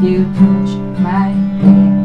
you touch my hand.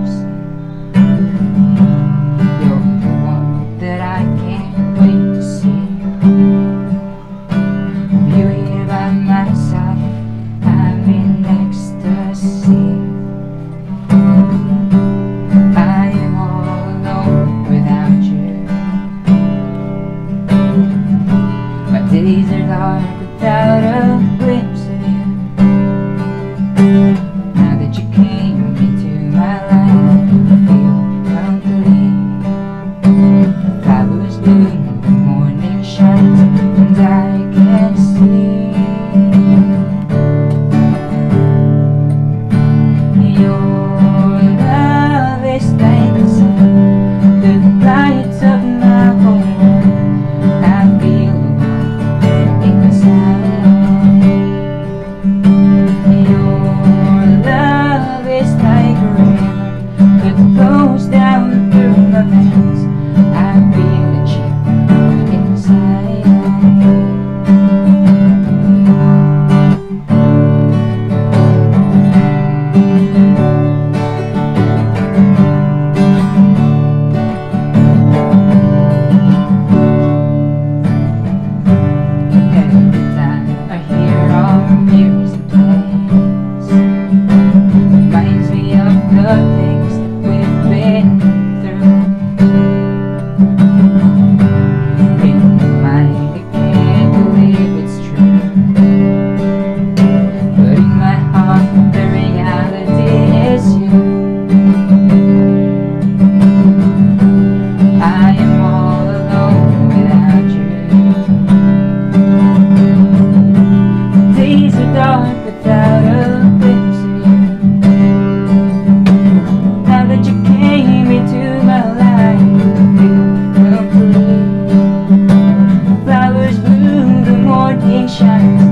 Reminds me of the things we've been sunshine